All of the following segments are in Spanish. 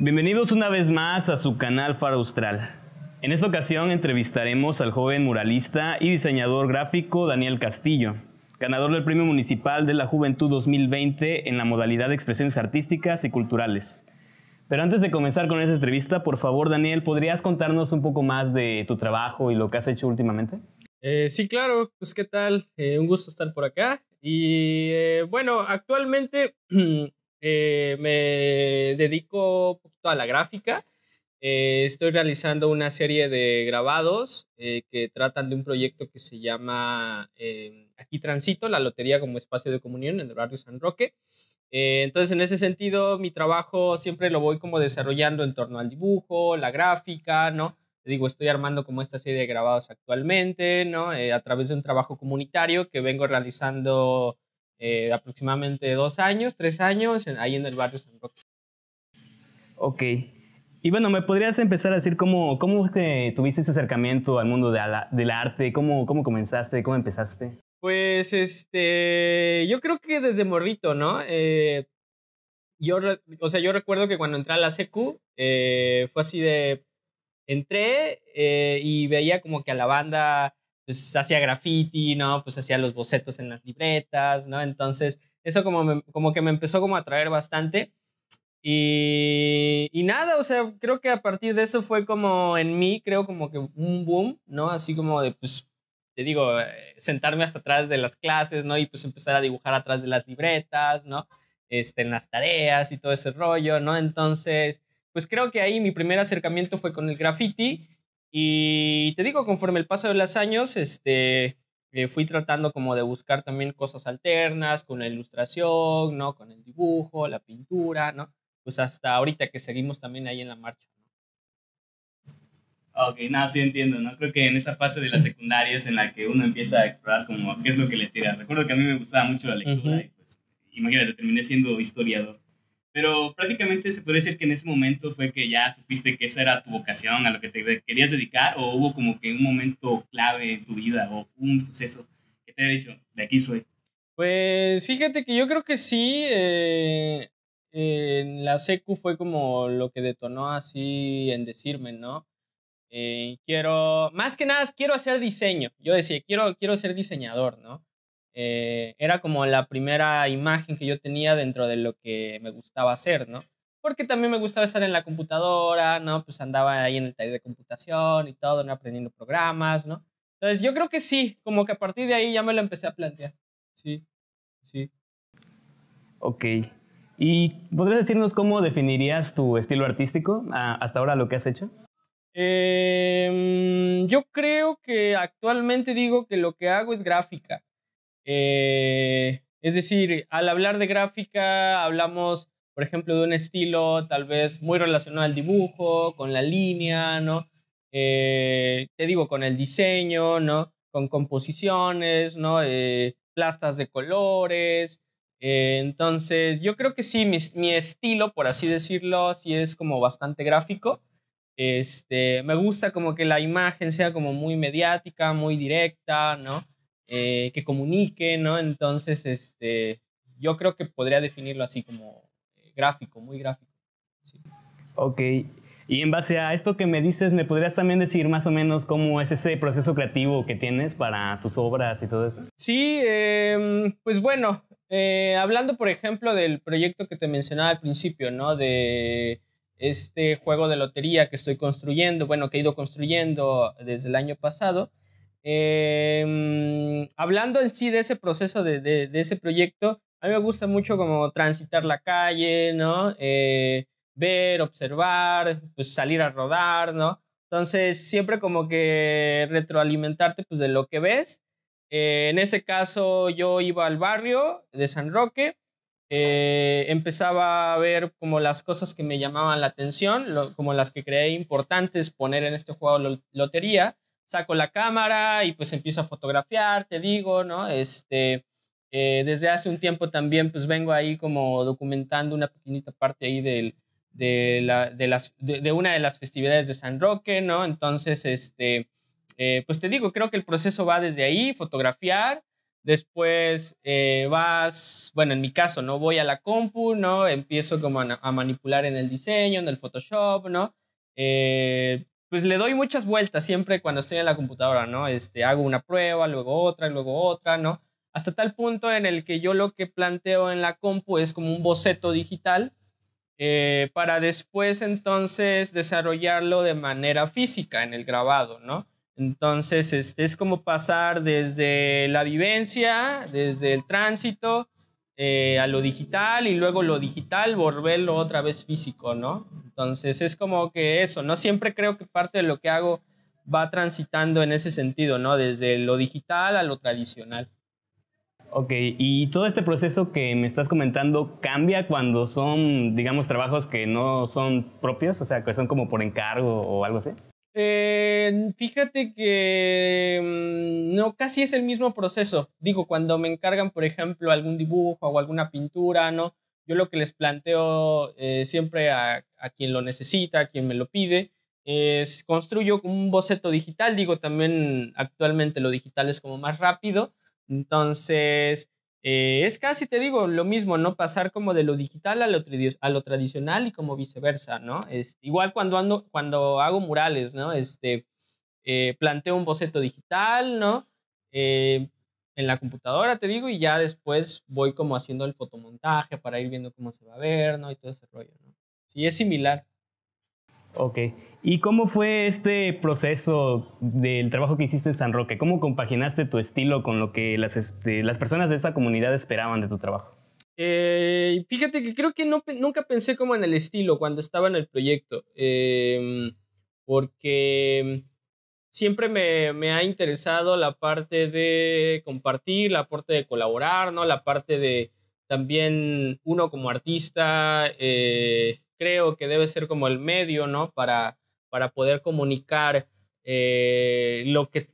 Bienvenidos una vez más a su canal Faro Austral. En esta ocasión entrevistaremos al joven muralista y diseñador gráfico Daniel Castillo, ganador del Premio Municipal de la Juventud 2020 en la modalidad de expresiones artísticas y culturales. Pero antes de comenzar con esa entrevista, por favor, Daniel, ¿podrías contarnos un poco más de tu trabajo y lo que has hecho últimamente? Eh, sí, claro, pues qué tal, eh, un gusto estar por acá. Y eh, bueno, actualmente Eh, me dedico un poquito a la gráfica. Eh, estoy realizando una serie de grabados eh, que tratan de un proyecto que se llama Aquí Transito, la lotería como espacio de comunión en el barrio San Roque. entonces, en ese sentido, mi trabajo siempre lo voy como desarrollando en torno al dibujo, la gráfica, ¿no? Te digo, estoy armando como esta serie de grabados actualmente, ¿no? a través de un trabajo comunitario que vengo realizando eh, aproximadamente dos años, tres años, ahí en el barrio San Roque. Ok. Y bueno, ¿me podrías empezar a decir cómo, cómo te tuviste ese acercamiento al mundo de del arte? ¿Cómo, ¿Cómo comenzaste? ¿Cómo empezaste? Pues, este, yo creo que desde morrito, ¿no? Eh, yo, o sea, yo recuerdo que cuando entré a la secu, eh, fue así de, entré y veía como que a la banda pues hacía graffiti, ¿no? Pues hacía los bocetos en las libretas, ¿no? Entonces, eso como, como que me empezó como a atraer bastante. Y, y, nada, o sea, creo que a partir de eso fue como en mí, creo como que un boom, ¿no? Así como de, pues, te digo, eh, sentarme hasta atrás de las clases, ¿no? Y pues empezar a dibujar atrás de las libretas, ¿no? Este, en las tareas y todo ese rollo, ¿no? Entonces, pues creo que ahí mi primer acercamiento fue con el graffiti y te digo, conforme el paso de los años, este, eh, fui tratando como de buscar también cosas alternas con la ilustración, ¿no? Con el dibujo, la pintura, ¿no? Pues hasta ahorita que seguimos también ahí en la marcha. Ok, nada, sí entiendo, ¿no? Creo que en esa fase de la secundaria es en la que uno empieza a explorar como qué es lo que le tira. Recuerdo que a mí me gustaba mucho la lectura y pues, imagínate, terminé siendo historiador. Pero prácticamente se puede decir que en ese momento fue que ya supiste que esa era tu vocación, a lo que te querías dedicar, o hubo como que un momento clave en tu vida o un suceso que te haya dicho, de aquí soy. Pues fíjate que yo creo que sí. Eh, en la secu fue como lo que detonó así en decirme, ¿no? Eh, quiero, más que nada, quiero hacer diseño. Yo decía, quiero, quiero ser diseñador, ¿no? Eh, era como la primera imagen que yo tenía dentro de lo que me gustaba hacer, ¿no? Porque también me gustaba estar en la computadora, ¿no? Pues andaba ahí en el taller de computación y todo, ¿no? Aprendiendo programas, ¿no? Entonces yo creo que sí, como que a partir de ahí ya me lo empecé a plantear. Sí, sí. Ok. ¿Y podrías decirnos cómo definirías tu estilo artístico hasta ahora lo que has hecho? Em, yo creo que actualmente digo que lo que hago es gráfica. Eh, es decir, al hablar de gráfica, hablamos, por ejemplo, de un estilo tal vez muy relacionado al dibujo, con la línea, ¿no? Eh, te digo, con el diseño, ¿no? Con composiciones, ¿no? Eh, plastas de colores. entonces, yo creo que sí, mi, mi, estilo, por así decirlo, sí es como bastante gráfico. Este, me gusta como que la imagen sea como muy mediática, muy directa, ¿no? Eh, que comunique, ¿no? Entonces, este, yo creo que podría definirlo así como eh, gráfico, muy gráfico. Ok. Y en base a esto que me dices, ¿me podrías también decir más o menos cómo es ese proceso creativo que tienes para tus obras y todo eso? Sí, em, pues bueno, eh, hablando por ejemplo del proyecto que te mencionaba al principio, ¿no? De este juego de lotería que estoy construyendo, bueno, que he ido construyendo desde el año pasado. Em, hablando en sí de ese proceso, de, de, ese proyecto, a mí me gusta mucho como transitar la calle, ¿no? Eh, ver, observar, pues salir a rodar, ¿no? Entonces, siempre como que retroalimentarte pues de lo que ves. Eh, en ese caso, yo iba al barrio de San Roque, eh, empezaba a ver como las cosas que me llamaban la atención, como las que creé importantes poner en este juego lotería saco la cámara y pues empiezo a fotografiar, te digo, ¿no? Este, eh, desde hace un tiempo también pues vengo ahí como documentando una pequeñita parte ahí del, de, la, de, las, de, una de las festividades de San Roque, ¿no? Entonces, este, eh, pues te digo, creo que el proceso va desde ahí, fotografiar, Después eh, vas, bueno, en mi caso, ¿no? Voy a la compu, ¿no? Empiezo como a, manipular en el diseño, en el Photoshop, ¿no? Eh, pues le doy muchas vueltas siempre cuando estoy en la computadora, ¿no? Este, hago una prueba, luego otra, luego otra, ¿no? Hasta tal punto en el que yo lo que planteo en la compu es como un boceto digital eh, para después entonces desarrollarlo de manera física en el grabado, ¿no? Entonces, este, es como pasar desde la vivencia, desde el tránsito, eh, a lo digital y luego lo digital volverlo otra vez físico, ¿no? Entonces es como que eso, ¿no? Siempre creo que parte de lo que hago va transitando en ese sentido, ¿no? Desde lo digital a lo tradicional. Ok, y todo este proceso que me estás comentando cambia cuando son, digamos, trabajos que no son propios, o sea, que son como por encargo o algo así. Eh, fíjate que mm, no, casi es el mismo proceso. Digo, cuando me encargan, por ejemplo, algún dibujo o alguna pintura, ¿no? Yo lo que les planteo eh, siempre a, a, quien lo necesita, a quien me lo pide, es construyo un boceto digital. Digo, también actualmente lo digital es como más rápido. Entonces, eh, es casi, te digo, lo mismo, ¿no? Pasar como de lo digital a lo, a lo tradicional y como viceversa, ¿no? Es, igual cuando, ando, cuando hago murales, ¿no? Este, eh, planteo un boceto digital, ¿no? Eh, en la computadora, te digo, y ya después voy como haciendo el fotomontaje para ir viendo cómo se va a ver, ¿no? Y todo ese rollo, ¿no? Sí, es similar. Ok. ¿Y cómo fue este proceso del trabajo que hiciste en San Roque? ¿Cómo compaginaste tu estilo con lo que las, las personas de esta comunidad esperaban de tu trabajo? Eh, fíjate que creo que nunca pensé como en el estilo cuando estaba en el proyecto, em, porque siempre me, me, ha interesado la parte de compartir, la parte de colaborar, ¿no? La parte de también uno como artista, eh, creo que debe ser como el medio, ¿no? Para para poder comunicar eh, lo, que,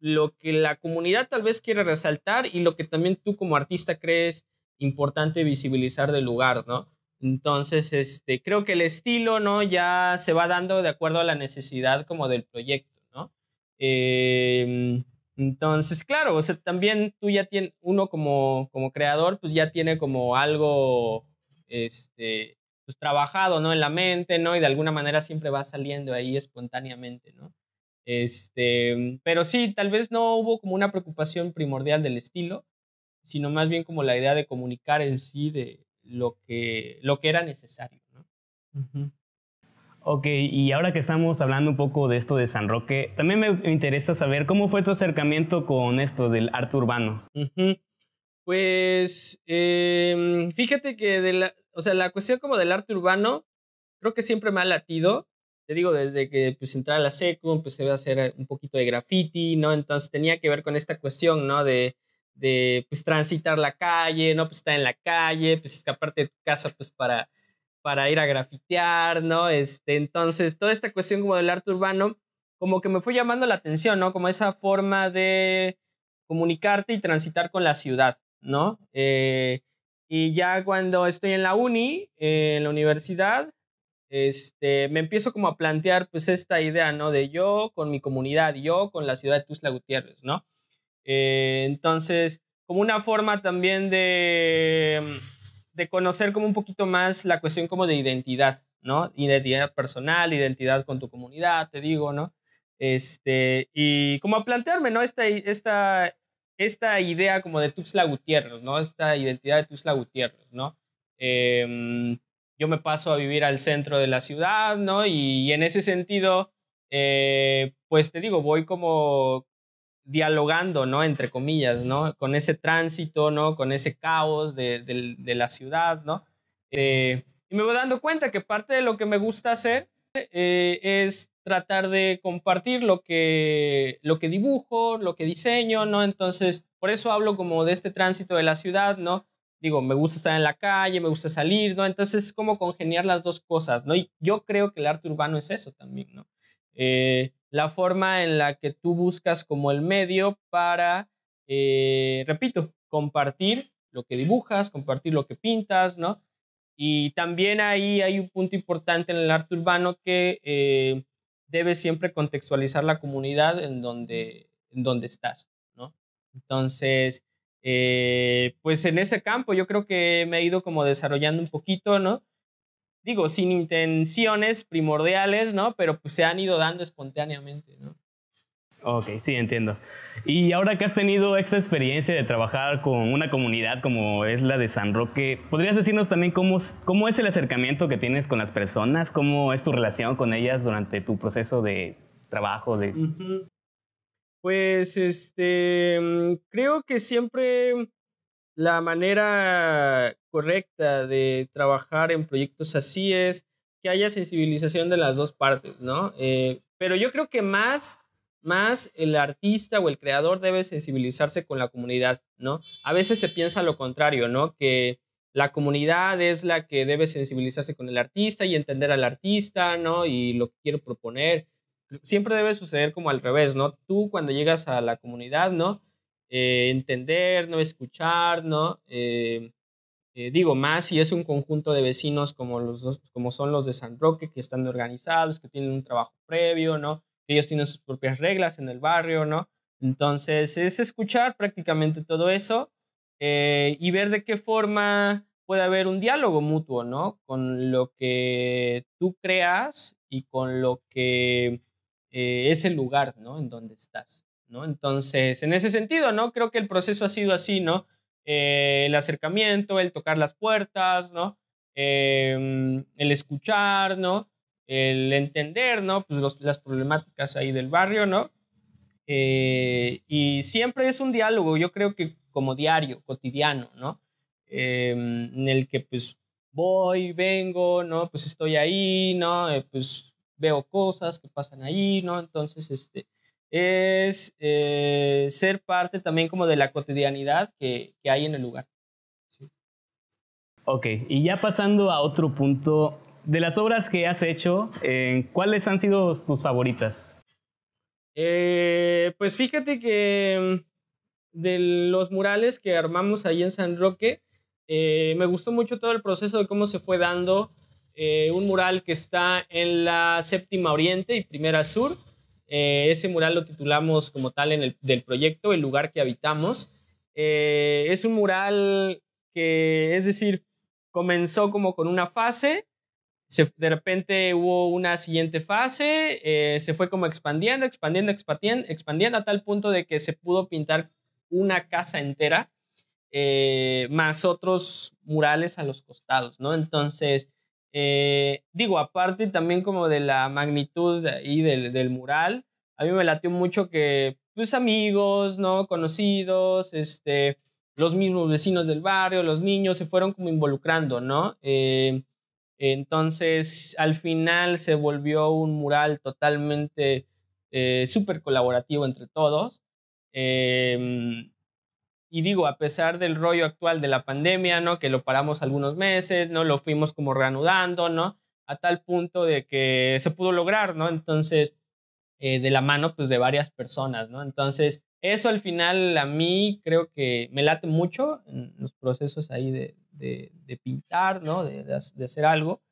lo que la comunidad tal vez quiere resaltar y lo que también tú como artista crees importante visibilizar del lugar, ¿no? Entonces, este, creo que el estilo, ¿no? Ya se va dando de acuerdo a la necesidad como del proyecto, ¿no? Em, entonces, claro, o sea, también tú ya tienes, uno como, como creador, pues ya tiene como algo, este, pues, trabajado, ¿no? En la mente, ¿no? Y de alguna manera siempre va saliendo ahí espontáneamente, ¿no? Este, pero sí, tal vez no hubo como una preocupación primordial del estilo, sino más bien como la idea de comunicar en sí de lo que, lo que era necesario, ¿no? Ok, y ahora que estamos hablando un poco de esto de San Roque, también me interesa saber cómo fue tu acercamiento con esto del arte urbano. Pues em, fíjate que de la, o sea, la cuestión como del arte urbano, creo que siempre me ha latido. Te digo, desde que pues entré a la secu, empecé a hacer un poquito de graffiti, ¿no? Entonces tenía que ver con esta cuestión, ¿no? De, de pues transitar la calle, ¿no? Pues estar en la calle, pues escaparte de tu casa, pues para, para ir a grafitear, ¿no? Este, entonces, toda esta cuestión como del arte urbano, como que me fue llamando la atención, ¿no? Como esa forma de comunicarte y transitar con la ciudad, ¿no? Eh, y ya cuando estoy en la uni, en la universidad, este, me empiezo como a plantear pues esta idea, ¿no? De yo con mi comunidad, yo con la ciudad de Tuzla Gutiérrez, ¿no? Eh, entonces, como una forma también de, de conocer como un poquito más la cuestión como de identidad, ¿no? Identidad personal, identidad con tu comunidad, te digo, ¿no? Este, y como a plantearme, ¿no? Esta, esta esta idea como de Tuxtla Gutiérrez, ¿no? Esta identidad de Tuxtla Gutiérrez, ¿no? Em, yo me paso a vivir al centro de la ciudad, ¿no? Y, en ese sentido, eh, pues te digo, voy como dialogando, ¿no? Entre comillas, ¿no? Con ese tránsito, ¿no? Con ese caos de, la ciudad, ¿no? Eh, y me voy dando cuenta que parte de lo que me gusta hacer eh, es tratar de compartir lo que, lo que dibujo, lo que diseño, ¿no? Entonces, por eso hablo como de este tránsito de la ciudad, ¿no? Digo, me gusta estar en la calle, me gusta salir, ¿no? Entonces, es como congeniar las dos cosas, ¿no? Y yo creo que el arte urbano es eso también, ¿no? Eh, la forma en la que tú buscas como el medio para, eh, repito, compartir lo que dibujas, compartir lo que pintas, ¿no? Y también ahí hay un punto importante en el arte urbano que eh, debe siempre contextualizar la comunidad en donde, en donde estás, ¿no? Entonces, eh, pues en ese campo yo creo que me he ido como desarrollando un poquito, ¿no? Digo, sin intenciones primordiales, ¿no? Pero pues se han ido dando espontáneamente, ¿no? Ok, sí, entiendo. Y ahora que has tenido esta experiencia de trabajar con una comunidad como es la de San Roque, ¿podrías decirnos también cómo, cómo es el acercamiento que tienes con las personas? ¿Cómo es tu relación con ellas durante tu proceso de trabajo? De... Pues este, mm, creo que siempre la manera correcta de trabajar en proyectos así es que haya sensibilización de las dos partes, ¿no? Eh, pero yo creo que más, más el artista o el creador debe sensibilizarse con la comunidad, ¿no? A veces se piensa lo contrario, ¿no? Que la comunidad es la que debe sensibilizarse con el artista y entender al artista, ¿no? Y lo que quiero proponer siempre debe suceder como al revés, ¿no? Tú cuando llegas a la comunidad, ¿no? Eh, entender, no escuchar, ¿no? Eh, eh, digo, más si es un conjunto de vecinos como, los como son los de San Roque, que están organizados, que tienen un trabajo previo, ¿no? Ellos tienen sus propias reglas en el barrio, ¿no? Entonces, es escuchar prácticamente todo eso y ver de qué forma puede haber un diálogo mutuo, ¿no? Con lo que tú creas y con lo que eh, ese lugar, ¿no? En donde estás, ¿no? Entonces, en ese sentido, ¿no? Creo que el proceso ha sido así, ¿no? Eh, el acercamiento, el tocar las puertas, ¿no? Em, el escuchar, ¿no? El entender, ¿no? Pues las problemáticas ahí del barrio, ¿no? Eh, y siempre es un diálogo, yo creo que como diario, cotidiano, ¿no? Em, en el que pues voy, vengo, ¿no? Pues estoy ahí, ¿no? pues veo cosas que pasan ahí, ¿no? Entonces, este, es eh, ser parte también como de la cotidianidad que, que hay en el lugar. Ok, y ya pasando a otro punto, de las obras que has hecho, eh, ¿cuáles han sido tus favoritas? Eh, pues fíjate que mm, de los murales que armamos ahí en San Roque, me gustó mucho todo el proceso de cómo se fue dando eh, un mural que está en la séptima oriente y primera sur. Eh, ese mural lo titulamos como tal en el del proyecto, El lugar que habitamos. Eh, es un mural que, es decir, comenzó como con una fase, de repente hubo una siguiente fase, se fue como expandiendo, expandiendo, expandiendo, expandiendo a tal punto de que se pudo pintar una casa entera, más otros murales a los costados, ¿no? Entonces, eh, digo, aparte también como de la magnitud ahí del, mural, a mí me latió mucho que, pues amigos, ¿no? Conocidos, este, los mismos vecinos del barrio, los niños se fueron como involucrando, ¿no? Eh, entonces, al final se volvió un mural totalmente eh, súper colaborativo entre todos. Eh, y digo, a pesar del rollo actual de la pandemia, ¿no? Que lo paramos algunos meses, ¿no? Lo fuimos como reanudando, ¿no? A tal punto de que se pudo lograr, ¿no? Entonces, eh, de la mano, pues, de varias personas, ¿no? Entonces, eso al final a mí creo que me late mucho en los procesos ahí de, de, pintar, ¿no? De, de, hacer algo.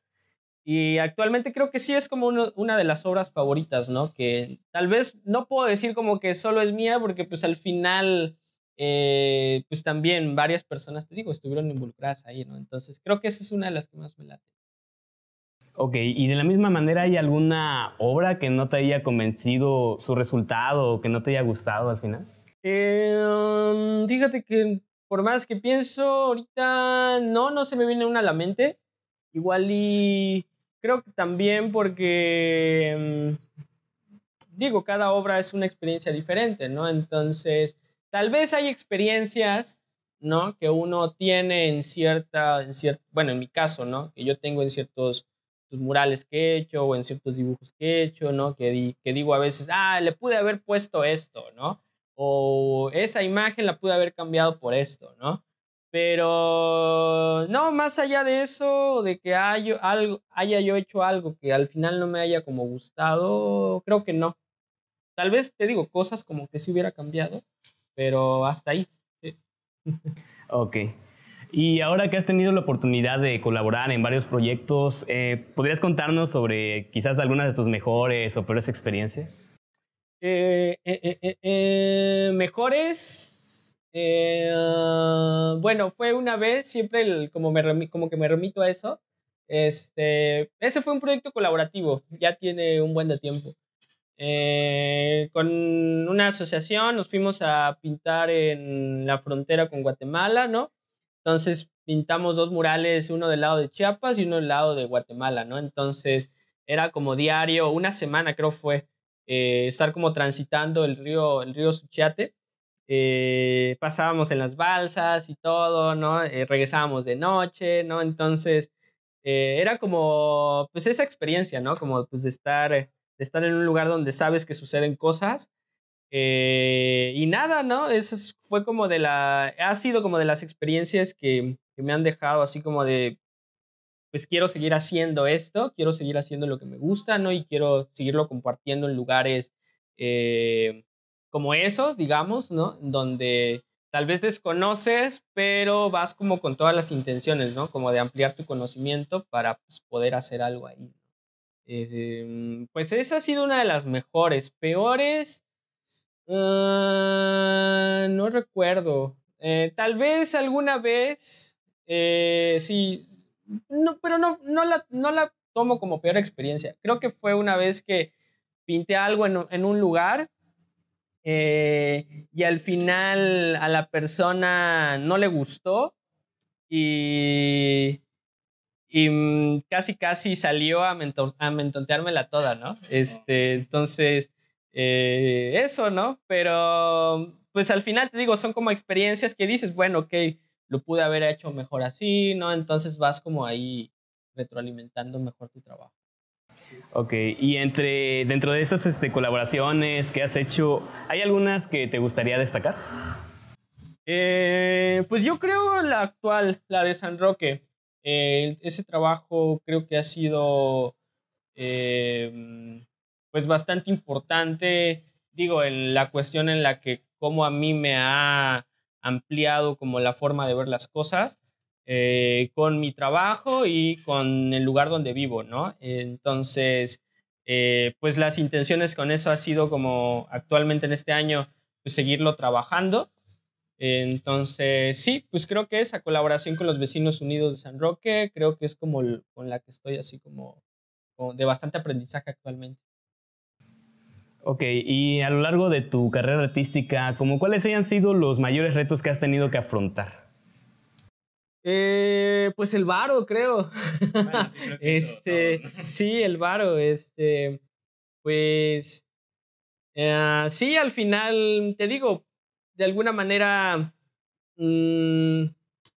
Y actualmente creo que sí es como una de las obras favoritas, ¿no? Que tal vez no puedo decir como que solo es mía, porque pues al final eh, pues también varias personas, te digo, estuvieron involucradas ahí, ¿no? Entonces creo que esa es una de las que más me late. Ok, y de la misma manera, ¿hay alguna obra que no te haya convencido su resultado o que no te haya gustado al final? Eh, fíjate que por más que pienso, ahorita no, no se me viene una a la mente. Igual y creo que también porque, mm, digo, cada obra es una experiencia diferente, ¿no? Entonces, Tal vez hay experiencias, ¿no? Que uno tiene en cierta, en cierto, bueno, en mi caso, ¿no? Que yo tengo en ciertos murales que he hecho o en ciertos dibujos que he hecho, ¿no? Que, que digo a veces, ah, le pude haber puesto esto, ¿no? O esa imagen la pude haber cambiado por esto, ¿no? Pero no, más allá de eso, de que haya, algo, haya yo hecho algo que al final no me haya como gustado, creo que no. Tal vez te digo cosas como que si hubiera cambiado, pero hasta ahí. Ok. Y ahora que has tenido la oportunidad de colaborar en varios proyectos, eh, ¿podrías contarnos sobre quizás algunas de tus mejores o peores experiencias? Eh, eh, mejores, Eh, bueno, fue una vez, siempre como, me como que me remito a eso. Este, ese fue un proyecto colaborativo, ya tiene un buen de tiempo. Eh, con una asociación nos fuimos a pintar en la frontera con Guatemala, ¿no? Entonces pintamos dos murales, uno del lado de Chiapas y uno del lado de Guatemala, ¿no? Entonces era como diario, una semana creo fue, eh, estar como transitando el río, el río Suchiate. Eh, pasábamos en las balsas y todo, ¿no? Eh, regresábamos de noche, ¿no? Entonces era como, pues esa experiencia, ¿no? Como pues de estar, de estar en un lugar donde sabes que suceden cosas. y nada, ¿no? Eso fue como de la, ha sido como de las experiencias que, que me han dejado así como de, pues quiero seguir haciendo esto, quiero seguir haciendo lo que me gusta, ¿no? Y quiero seguirlo compartiendo en lugares eh, como esos, digamos, ¿no? Donde tal vez desconoces, pero vas como con todas las intenciones, ¿no? Como de ampliar tu conocimiento para pues, poder hacer algo ahí. Eh, pues esa ha sido una de las mejores. Peores, ah, no recuerdo. Eh, tal vez alguna vez, sí, no, pero no, no, la, no la tomo como peor experiencia. Creo que fue una vez que pinté algo en, en un lugar eh, y al final a la persona no le gustó y, y mm, casi casi salió a, a mentonteármela toda, ¿no? Este, entonces, eh, eso, ¿no? Pero pues al final te digo, son como experiencias que dices, bueno, ok, lo pude haber hecho mejor así, ¿no? Entonces vas como ahí retroalimentando mejor tu trabajo. Ok, y entre, dentro de esas este, colaboraciones que has hecho, ¿hay algunas que te gustaría destacar? Eh, pues yo creo la actual, la de San Roque. Eh, ese trabajo creo que ha sido eh, pues bastante importante, digo, en la cuestión en la que como a mí me ha ampliado como la forma de ver las cosas eh, con mi trabajo y con el lugar donde vivo, ¿no? Entonces, eh, pues las intenciones con eso ha sido como actualmente en este año, pues seguirlo trabajando. Entonces, sí, pues creo que esa colaboración con los vecinos unidos de San Roque, creo que es como con la que estoy así como de bastante aprendizaje actualmente. Ok, y a lo largo de tu carrera artística, ¿cómo cuáles hayan sido los mayores retos que has tenido que afrontar? Eh, pues el varo, creo. sí, este, sí, el varo, este, pues, eh, sí, al final, te digo, de alguna manera, mm,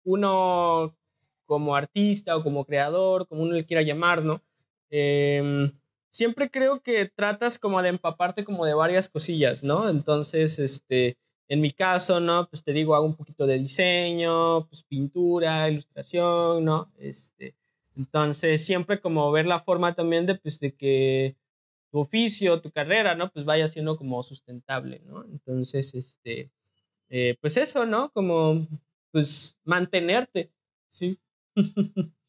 uno como artista o como creador, como uno le quiera llamar, ¿no? Em, siempre creo que tratas como de empaparte como de varias cosillas, ¿no? Entonces, este, en mi caso, ¿no? Pues te digo, hago un poquito de diseño, pues pintura, ilustración, ¿no? Este, entonces, siempre como ver la forma también de, pues, de que tu oficio, tu carrera, ¿no? Pues vaya siendo como sustentable, ¿no? Entonces, este, eh, pues eso, ¿no? Como, pues, mantenerte, ¿sí?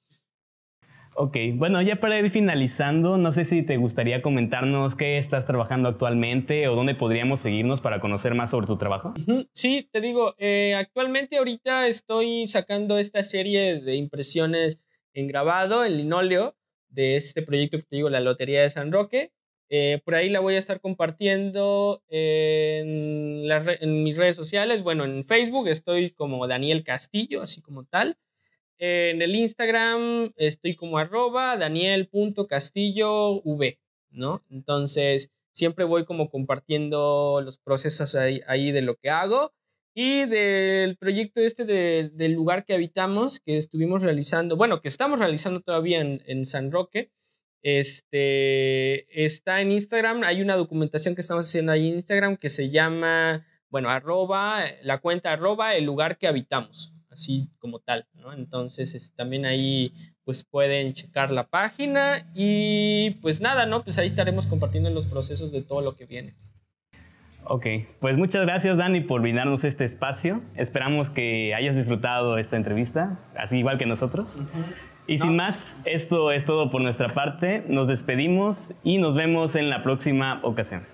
Ok, bueno, ya para ir finalizando, no sé si te gustaría comentarnos qué estás trabajando actualmente o dónde podríamos seguirnos para conocer más sobre tu trabajo. Sí, te digo, eh, actualmente ahorita estoy sacando esta serie de impresiones en grabado, en linóleo, de este proyecto que te digo, la Lotería de San Roque. Eh, por ahí la voy a estar compartiendo en, en mis redes sociales. Bueno, en Facebook estoy como Daniel Castillo, así como tal. En el Instagram estoy como arroba daniel.castillov, ¿no? Entonces, siempre voy como compartiendo los procesos ahí, de lo que hago y del proyecto este del lugar que habitamos, que estuvimos realizando, bueno, que estamos realizando todavía en, en, San Roque. Este está en Instagram, hay una documentación que estamos haciendo ahí en Instagram que se llama, bueno, arroba, la cuenta arroba el lugar que habitamos así como tal, ¿no? Entonces también ahí pues pueden checar la página y pues nada, ¿no? Pues ahí estaremos compartiendo los procesos de todo lo que viene. Ok, pues muchas gracias Dani por brindarnos este espacio. Esperamos que hayas disfrutado esta entrevista, así igual que nosotros. Y sin más, esto es todo por nuestra parte. Nos despedimos y nos vemos en la próxima ocasión.